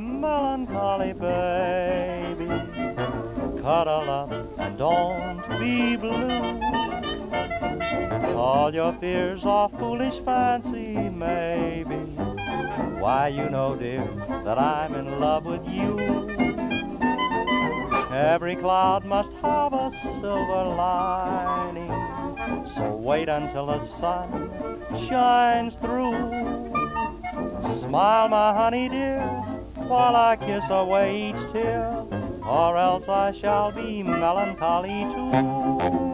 me, melancholy baby. Cuddle up and don't be blue. All your fears are foolish fancy, maybe. Why, you know, dear, that I'm in love with you. Every cloud must have a silver lining. So wait until the sun shines through. Smile, my honey dear, while I kiss away each tear, or else I shall be melancholy too.